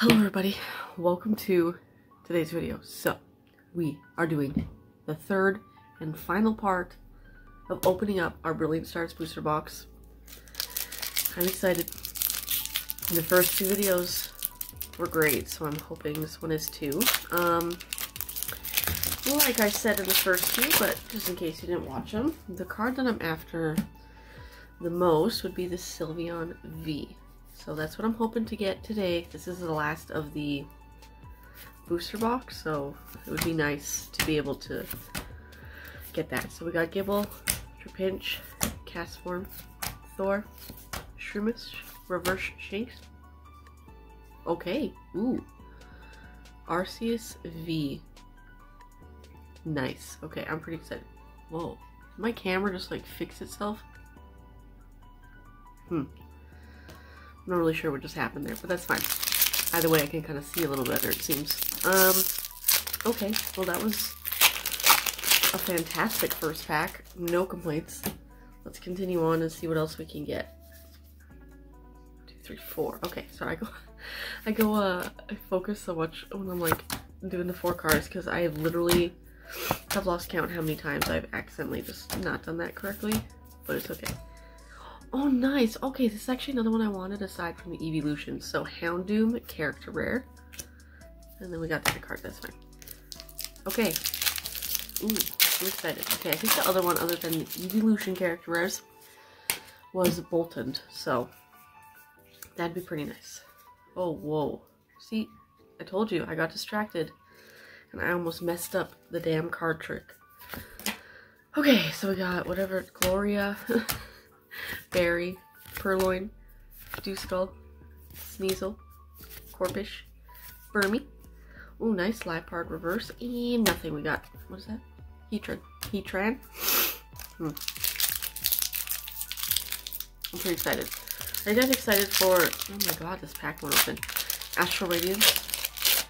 Hello everybody, welcome to today's video. So, we are doing the third and final part of opening up our Brilliant Stars booster box. I'm excited. The first two videos were great, so I'm hoping this one is too. Um, like I said in the first two, but just in case you didn't watch them, the card that I'm after the most would be the Sylveon V. So that's what I'm hoping to get today. This is the last of the booster box, so it would be nice to be able to get that. So we got Gible, Trapinch, Castform, Thor, Shroomish, Reverse Shanks. Okay, ooh. Arceus V. Nice. Okay, I'm pretty excited. Whoa. My camera just like fixed itself. Hmm. I'm not really sure what just happened there, but that's fine. Either way, I can kind of see a little better, it seems. Um, okay, well that was a fantastic first pack. No complaints. Let's continue on and see what else we can get. Two, three, four. Okay, sorry, I go, I go, uh, I focus so much when I'm like doing the four cards because I literally have lost count how many times I've accidentally just not done that correctly, but it's okay. Oh, nice. Okay, this is actually another one I wanted aside from the evolution. So Houndoom, character rare. And then we got the card, that's fine. Okay. Ooh, I'm excited. Okay, I think the other one other than the evolution character rares was Boltund. So that'd be pretty nice. Oh, whoa. See, I told you, I got distracted. And I almost messed up the damn card trick. Okay, so we got whatever, Gloria. Berry, Purrloin, Duskull, Sneasel, Corphish, Burmy. Oh, nice Liepard reverse. And nothing we got. What is that? Heatran. Heatran. Hmm. I'm pretty excited. Are you excited for... Oh my god, this pack went open. Astral Radiance.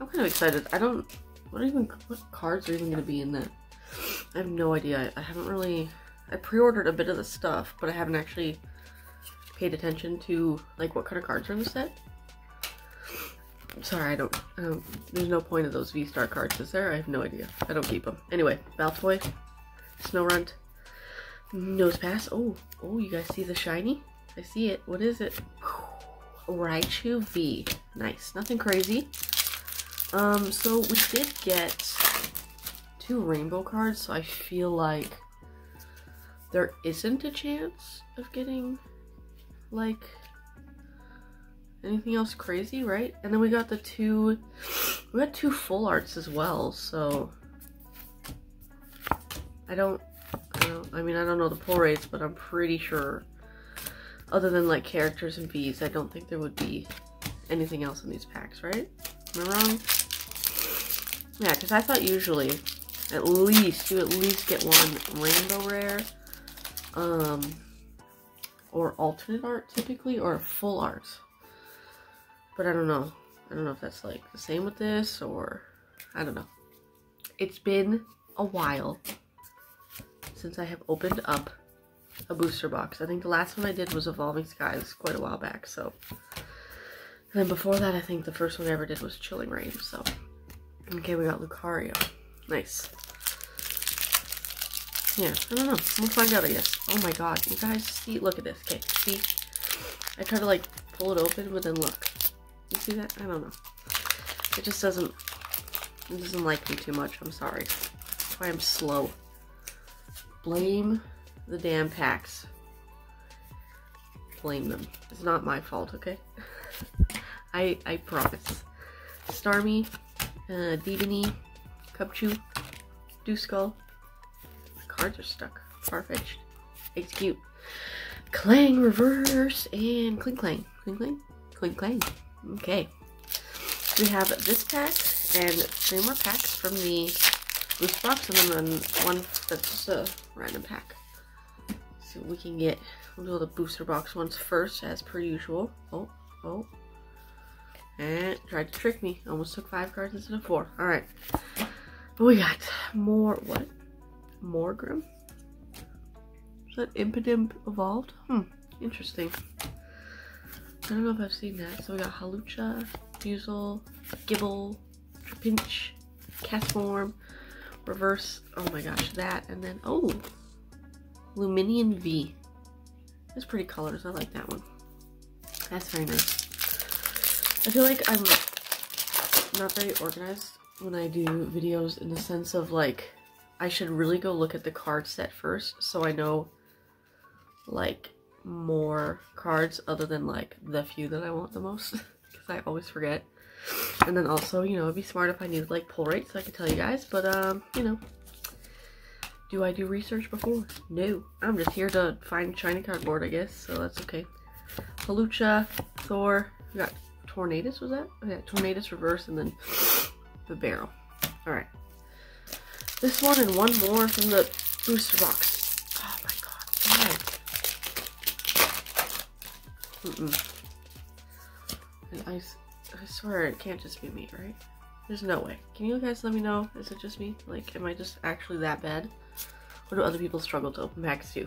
I'm kind of excited. I don't... What even... What cards are even going to be in that? I have no idea. I, I haven't really I pre-ordered a bit of the stuff, but I haven't actually paid attention to like what kind of cards are in the set. I'm sorry, I don't, there's no point of those V-Star cards, is there? I have no idea. I don't keep them. Anyway, Baltoy, Snorunt, Nosepass. Oh, oh, you guys see the shiny? I see it. What is it? Raichu V. Nice. Nothing crazy. Um, so we did get two rainbow cards, so I feel like there isn't a chance of getting like anything else crazy, right? And then we got the two, we got two full arts as well, so I don't, I don't, I mean, I don't know the pull rates, but I'm pretty sure other than like characters and bees, I don't think there would be anything else in these packs, right? Am I wrong? Yeah, because I thought usually at least, you at least get one rainbow rare um, or alternate art typically, or full art. But I don't know. I don't know if that's like the same with this or I don't know. It's been a while since I have opened up a booster box. I think the last one I did was Evolving Skies quite a while back, so. And then before that, I think the first one I ever did was Chilling Reign, so. Okay, we got Lucario. Nice. Yeah, I don't know. We'll find out, I guess. Oh my god, you guys see? Look at this. Okay, see? I try to like pull it open, but then look. You see that? I don't know. It just doesn't, it doesn't like me too much. I'm sorry. That's why I'm slow. Blame the damn packs. Blame them. It's not my fault, okay? I I promise. Starmie, uh, Dedenne, Cubchoo, Duskull, cards are stuck. Farfetch'd. Exeggcute. Klang reverse and Klinklang. Cling clang? Klinklang. Okay. We have this pack and three more packs from the loose box and then one that's just a random pack. What we can get. We'll do the booster box ones first as per usual. Oh, oh. And tried to trick me. Almost took five cards instead of four. Alright. We got more, what? Morgrem? Is that Impidimp evolved? Hmm, interesting. I don't know if I've seen that. So we got Hawlucha, Buizel, Gible, Trapinch, Castform, Reverse, oh my gosh, that, and then, oh, Lumineon V. It's pretty colors, I like that one. That's very nice. I feel like I'm not very organized when I do videos in the sense of like, I should really go look at the card set first so I know like more cards other than like the few that I want the most because I always forget. And then also, you know, it'd be smart if I needed like pull rate so I could tell you guys, but um, you know, do I do research before? No. I'm just here to find shiny cardboard, I guess, so that's okay. Hawlucha, Thor, we got Tornadus, was that? Oh, yeah, Tornadus reverse, and then the barrel. Alright. This one and one more from the booster box. Oh my god. Mm -mm. And I, I swear it can't just be me, right? There's no way. Can you guys let me know? Is it just me? Like, am I just actually that bad? Or do other people struggle to open packs too?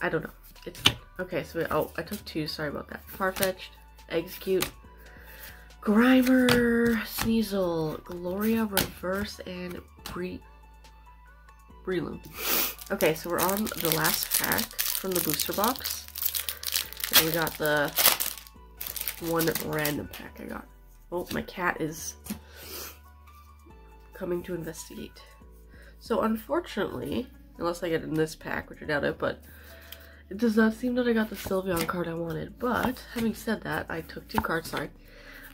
I don't know. It's fine. Okay, so we, oh, I took two. Sorry about that. Farfetch'd, Exeggcute, Grimer, Sneasel, Gloria Reverse, and Bree Breloom. Okay, so we're on the last pack from the booster box. And we got the one random pack I got. Oh, my cat is coming to investigate. So unfortunately, unless I get in this pack, which I doubt it, but it does not seem that I got the Sylveon card I wanted, but having said that, I took two cards, sorry.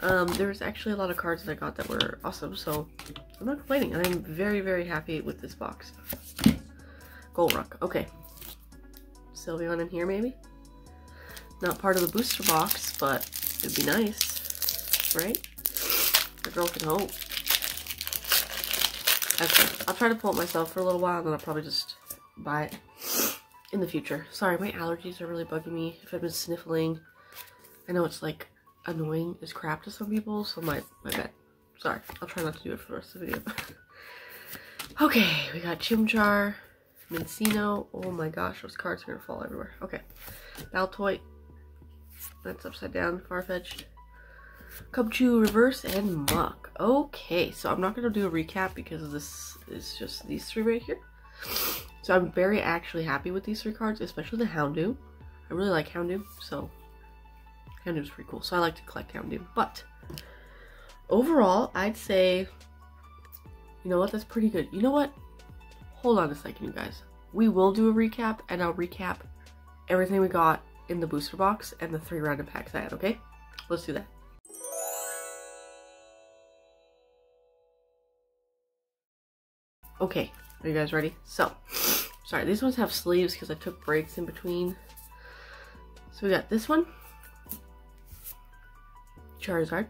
Um, there was actually a lot of cards that I got that were awesome, so I'm not complaining, I'm very, very happy with this box. Golurk, okay. Sylveon in here, maybe? Not part of the booster box, but it'd be nice, right? The girl can hope. Okay, I'll try to pull it myself for a little while, and then I'll probably just buy it in the future. Sorry, my allergies are really bugging me. If I've been sniffling, I know it's like annoying as crap to some people, so my, my bad. Sorry, I'll try not to do it for the rest of the video. okay, we got Chimchar, Minccino. Oh my gosh, those cards are gonna fall everywhere. Okay, Baltoy. That's upside down, Farfetch'd. Cubchoo Reverse and Muk. Okay, so I'm not gonna do a recap because this is just these three right here. So I'm very actually happy with these three cards, especially the Houndoom. I really like Houndoom, so Houndoom's pretty cool. So I like to collect Houndoom. But overall, I'd say, you know what, that's pretty good. You know what? Hold on a second, you guys. We will do a recap, and I'll recap everything we got in the booster box and the three random packs I had, okay? Let's do that. Okay, are you guys ready? So, sorry, these ones have sleeves because I took breaks in between. So we got this one. Charizard.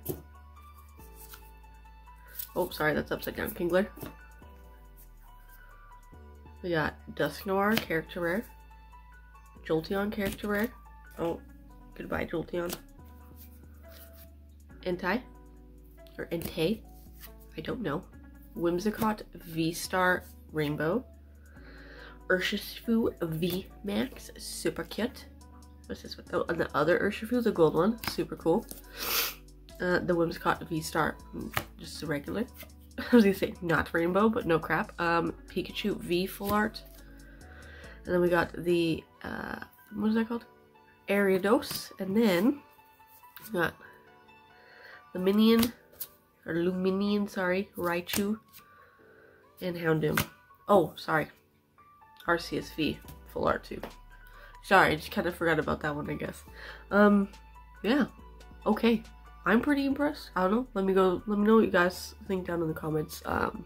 Oh, sorry, that's upside down. Kingler. We got Dusknoir, character rare. Jolteon, character rare. Oh, goodbye, Jolteon. Entei. Or Entei. I don't know. Whimsicott V-Star Rainbow. Urshifu V-Max, super cute. What's this one? Oh, and the other Urshifu, the gold one, super cool. Uh, the Whimsicott V-Star, mm, just a regular. I was gonna say not rainbow, but no crap. Um, Pikachu V full art. And then we got the, uh, what is that called? Ariados. And then we got the Minion, or Lumineon, sorry, Raichu, and Houndoom. Oh, sorry. Arceus V, full art too. Sorry, I just kind of forgot about that one, I guess. Um, yeah. Okay. I'm pretty impressed. I don't know. Let me go, let me know what you guys think down in the comments. Um,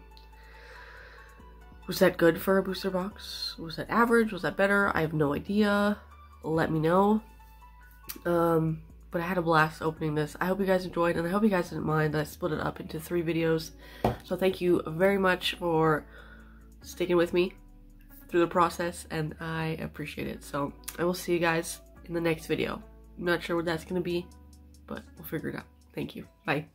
was that good for a booster box? Was that average? Was that better? I have no idea. Let me know. Um, but I had a blast opening this. I hope you guys enjoyed, and I hope you guys didn't mind that I split it up into three videos. So thank you very much for sticking with me through the process, and I appreciate it. So I will see you guys in the next video. I'm not sure what that's going to be, but we'll figure it out. Thank you. Bye.